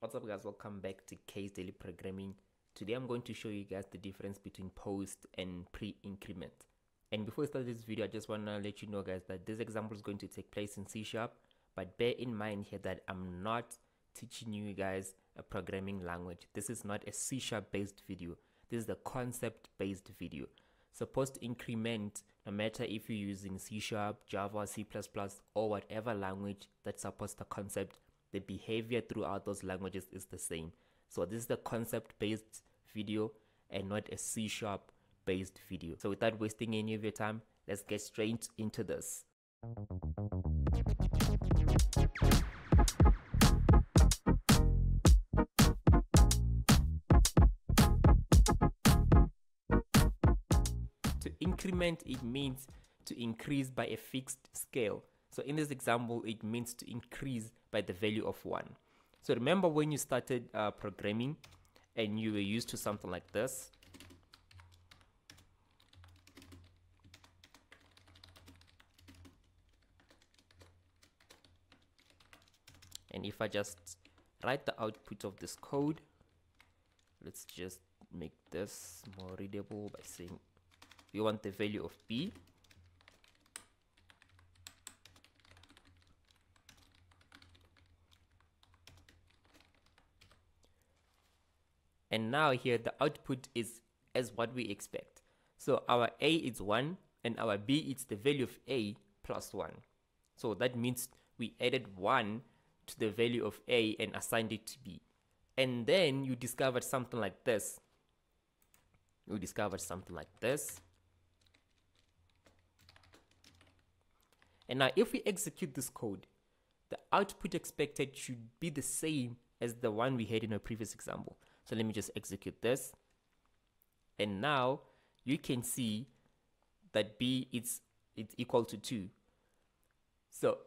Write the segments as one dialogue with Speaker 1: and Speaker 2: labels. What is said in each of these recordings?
Speaker 1: What's up guys, welcome back to Kay's Daily Programming. Today I'm going to show you guys the difference between post and pre-increment. And before we start this video, I just want to let you know guys that this example is going to take place in C Sharp. But bear in mind here that I'm not teaching you guys a programming language. This is not a C Sharp based video. This is the concept based video. So post increment, no matter if you're using C Sharp, Java, C++, or whatever language that supports the concept, the behavior throughout those languages is the same. So this is the concept based video and not a C sharp based video. So without wasting any of your time, let's get straight into this. To increment, it means to increase by a fixed scale. So in this example, it means to increase by the value of 1. So remember when you started uh, programming and you were used to something like this. And if I just write the output of this code, let's just make this more readable by saying we want the value of b and now here the output is as what we expect. So our a is 1 and our b is the value of a plus 1 so that means we added 1 to the value of a and assigned it to b. And then you discovered something like this. You discovered something like this. And now if we execute this code the output expected should be the same as the one we had in our previous example so let me just execute this. And now you can see that B is it's equal to 2. So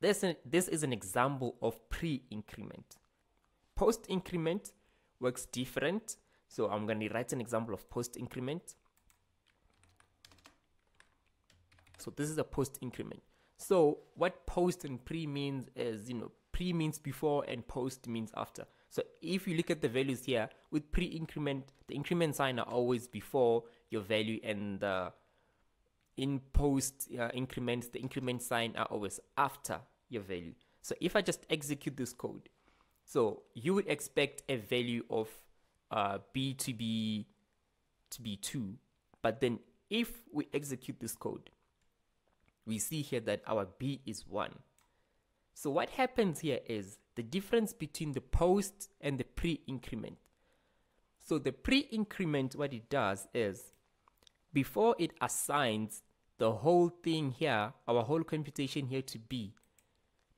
Speaker 1: this, this is an example of pre-increment. Post-increment works different. So I'm going to write an example of post-increment. So this is a post-increment. So what post and pre means is, you know, pre means before and post means after. So if you look at the values here with pre-increment, the increment sign are always before your value and the in post uh, increments, the increment sign are always after your value. So if I just execute this code, so you would expect a value of uh, b to be to be 2, but then if we execute this code, we see here that our b is 1. So what happens here is the difference between the post and the pre-increment. So the pre-increment, what it does is, before it assigns the whole thing here, our whole computation here to B,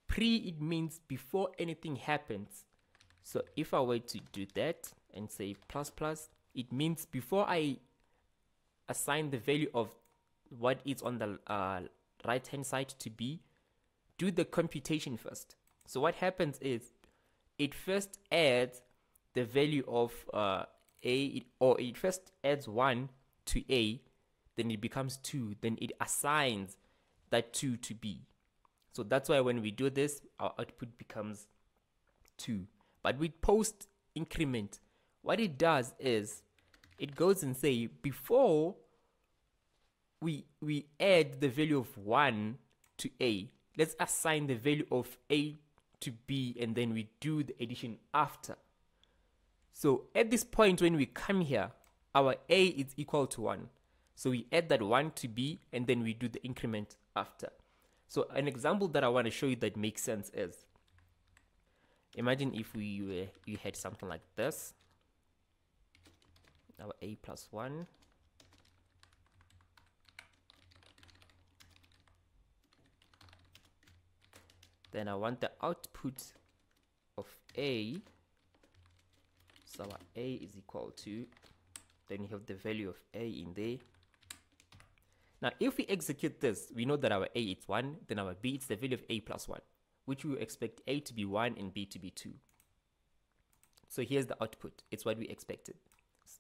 Speaker 1: pre it means before anything happens. So if I were to do that and say plus plus, it means before I assign the value of what is on the uh, right hand side to B, do the computation first. So what happens is it first adds the value of uh, a or it first adds 1 to a then it becomes 2 then it assigns that 2 to b so that's why when we do this our output becomes 2 but with post increment what it does is it goes and say before we we add the value of 1 to a let's assign the value of a to b and then we do the addition after. So at this point when we come here, our a is equal to 1. So we add that 1 to b and then we do the increment after. So an example that I want to show you that makes sense is, imagine if we were, you had something like this, our a plus 1 then I want the output of A. So our A is equal to then you have the value of A in there. Now if we execute this we know that our A is 1 then our B is the value of A plus 1 which we expect A to be 1 and B to be 2 so here's the output. It's what we expected.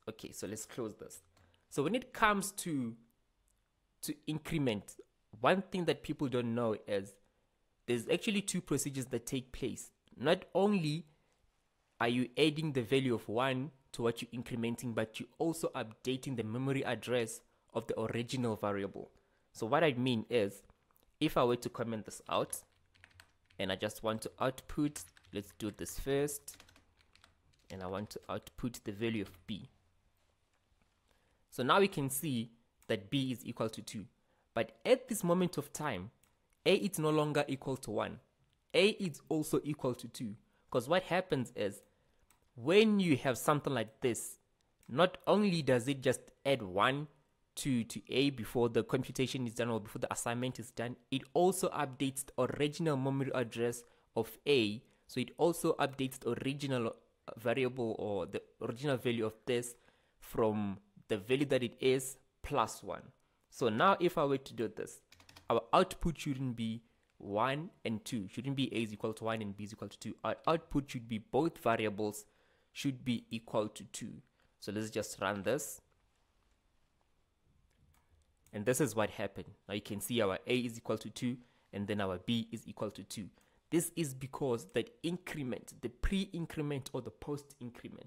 Speaker 1: Okay so let's close this. So when it comes to to increment one thing that people don't know is there's actually two procedures that take place. Not only are you adding the value of 1 to what you're incrementing, but you're also updating the memory address of the original variable. So what I mean is, if I were to comment this out, and I just want to output, let's do this first, and I want to output the value of b. So now we can see that b is equal to 2. But at this moment of time, a is no longer equal to 1. a is also equal to 2. Because what happens is, when you have something like this, not only does it just add 1 to, to A before the computation is done or before the assignment is done, it also updates the original memory address of A. So it also updates the original uh, variable or the original value of this from the value that it is plus 1. So now if I were to do this, our output shouldn't be 1 and 2. Shouldn't be A is equal to 1 and B is equal to 2. Our output should be both variables should be equal to 2. So let's just run this. And this is what happened. Now you can see our A is equal to 2 and then our B is equal to 2. This is because that increment, the pre-increment or the post-increment,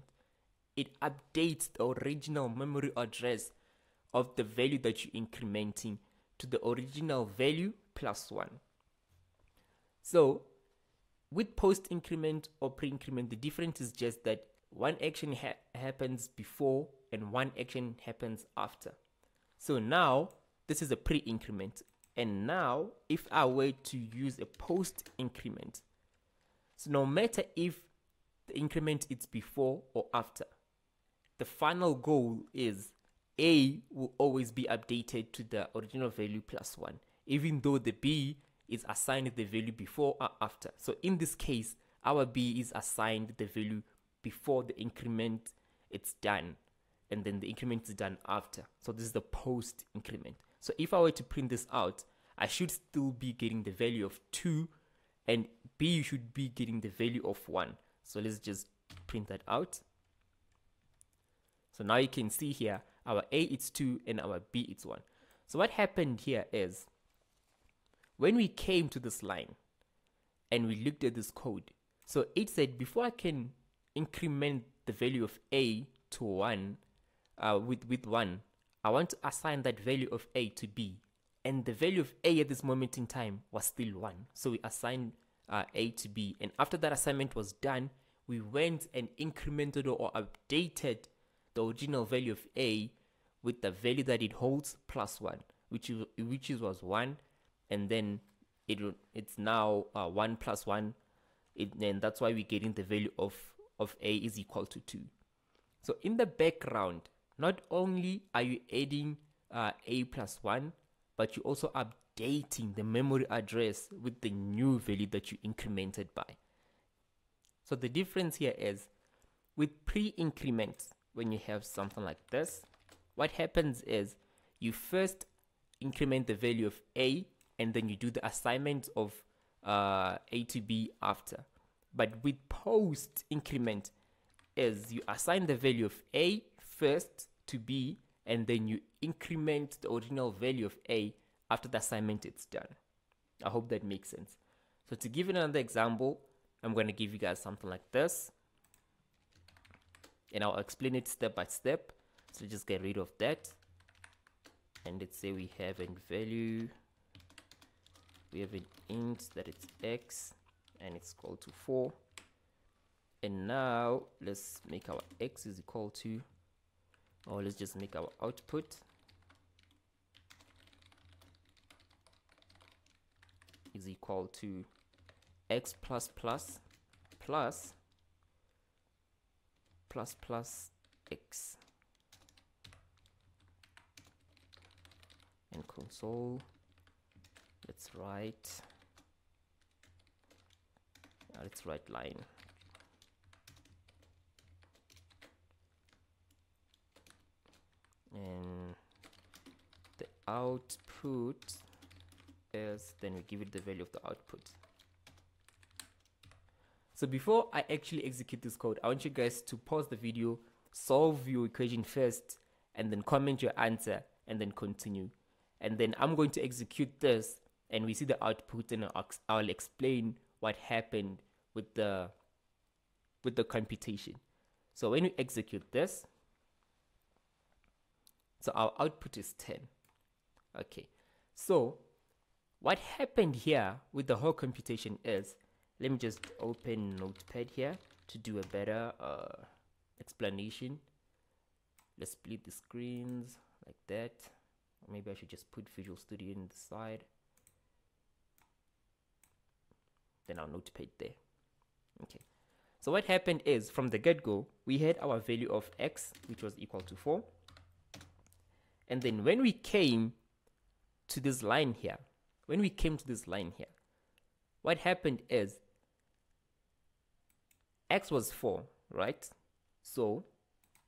Speaker 1: it updates the original memory address of the value that you're incrementing to the original value plus 1. So with post increment or pre increment, the difference is just that one action ha happens before and one action happens after. So now this is a pre increment. And now if I were to use a post increment, so no matter if the increment is before or after, the final goal is A will always be updated to the original value plus 1, even though the B is assigned the value before or after. So in this case, our B is assigned the value before the increment it's done and then the increment is done after. So this is the post increment. So if I were to print this out, I should still be getting the value of 2 and B should be getting the value of 1. So let's just print that out. So now you can see here our A is 2 and our B is 1. So what happened here is when we came to this line and we looked at this code, so it said before I can increment the value of a to 1 uh, with, with 1, I want to assign that value of a to b. And the value of a at this moment in time was still 1. So we assigned uh, a to b. And after that assignment was done, we went and incremented or updated the original value of a with the value that it holds plus 1, which, is, which is was 1. And then it it's now uh, 1 plus 1. It, and that's why we're getting the value of of a is equal to 2. So in the background, not only are you adding uh, a plus 1, but you're also updating the memory address with the new value that you incremented by. So the difference here is with pre-increments, when you have something like this, what happens is you first increment the value of a and then you do the assignment of uh, a to b after. But with post increment is you assign the value of A first to B and then you increment the original value of A after the assignment it's done. I hope that makes sense. So to give another example, I'm going to give you guys something like this. And I'll explain it step by step. So just get rid of that. And let's say we have a value. We have an int that it's x and it's equal to 4 and now let's make our x is equal to or let's just make our output is equal to x plus plus plus plus plus x. And console. Let's write now let's write line. And the output is then we give it the value of the output so before I actually execute this code I want you guys to pause the video solve your equation first and then comment your answer and then continue and then I'm going to execute this and we see the output and I'll explain what happened with the with the computation. So when we execute this, so our output is 10. Okay, so what happened here with the whole computation is, let me just open Notepad here to do a better uh, explanation. Let's split the screens like that. Maybe I should just put Visual Studio in the side. Then our notepad there. Okay. So what happened is from the get-go, we had our value of x, which was equal to 4. And then when we came to this line here, when we came to this line here, what happened is x was 4, right? So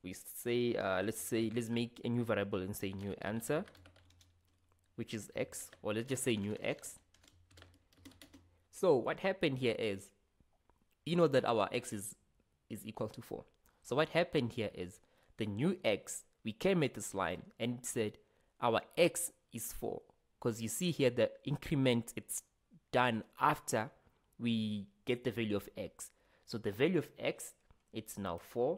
Speaker 1: we say, uh, let's say, let's make a new variable and say new answer, which is x, or let's just say new x. So what happened here is, you know that our x is, is equal to 4. So what happened here is, the new x, we came at this line and said our x is 4. Because you see here the increment, it's done after we get the value of x. So the value of x, it's now 4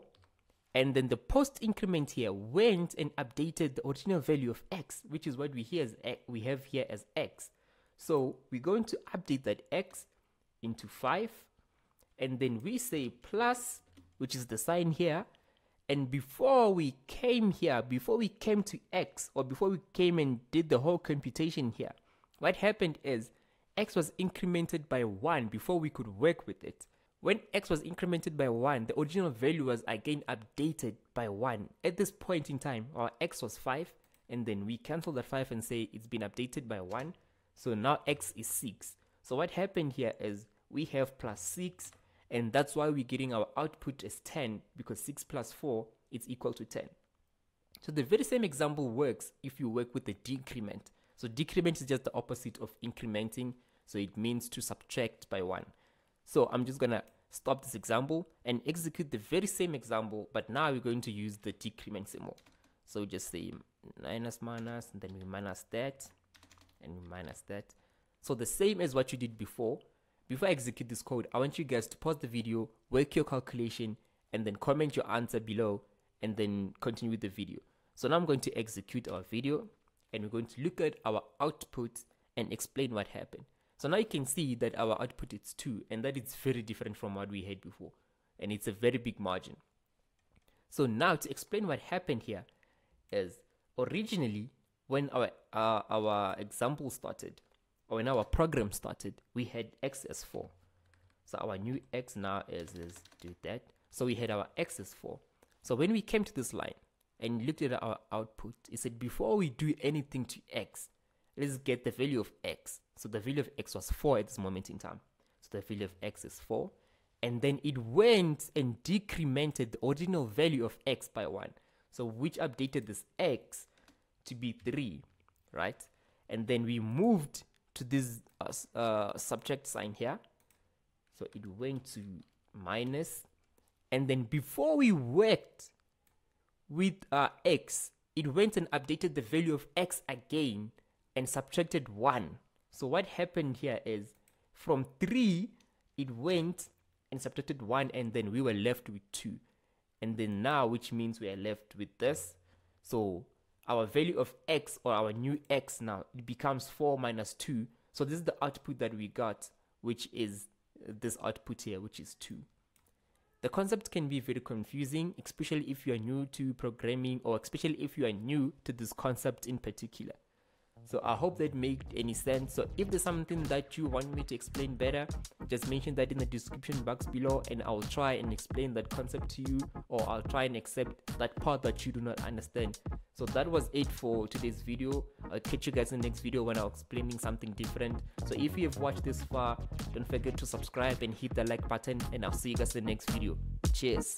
Speaker 1: and then the post increment here went and updated the original value of x which is what we here as we have here as x. So we're going to update that x into 5 and then we say plus which is the sign here. And before we came here before we came to x or before we came and did the whole computation here what happened is x was incremented by 1 before we could work with it when x was incremented by 1, the original value was again updated by 1. At this point in time, our x was 5, and then we cancel the 5 and say it's been updated by 1. So now x is 6. So what happened here is we have plus 6, and that's why we're getting our output as 10, because 6 plus 4 is equal to 10. So the very same example works if you work with the decrement. So decrement is just the opposite of incrementing, so it means to subtract by 1. So I'm just gonna stop this example and execute the very same example, but now we're going to use the decrement symbol. So just say minus minus, and then we minus that, and we minus that. So the same as what you did before. Before I execute this code, I want you guys to pause the video, work your calculation, and then comment your answer below, and then continue with the video. So now I'm going to execute our video, and we're going to look at our output and explain what happened. So now you can see that our output is 2 and that is very different from what we had before and it's a very big margin. So now to explain what happened here is originally when our uh, our example started or when our program started we had x as 4. So our new x now is, is do that. So we had our x as 4. So when we came to this line and looked at our output, it said before we do anything to x, let's get the value of x. So the value of x was 4 at this moment in time. So the value of x is 4. And then it went and decremented the original value of x by 1. So which updated this x to be 3, right? And then we moved to this uh, uh, subtract sign here. So it went to minus. And then before we worked with uh, x, it went and updated the value of x again and subtracted 1. So what happened here is from 3, it went and subtracted 1 and then we were left with 2. And then now, which means we are left with this. So our value of x or our new x now, it becomes 4 minus 2. So this is the output that we got, which is uh, this output here, which is 2. The concept can be very confusing, especially if you are new to programming or especially if you are new to this concept in particular. So I hope that made any sense. So if there's something that you want me to explain better, just mention that in the description box below and I'll try and explain that concept to you or I'll try and accept that part that you do not understand. So that was it for today's video. I'll catch you guys in the next video when I'm explaining something different. So if you have watched this far, don't forget to subscribe and hit the like button and I'll see you guys in the next video. Cheers.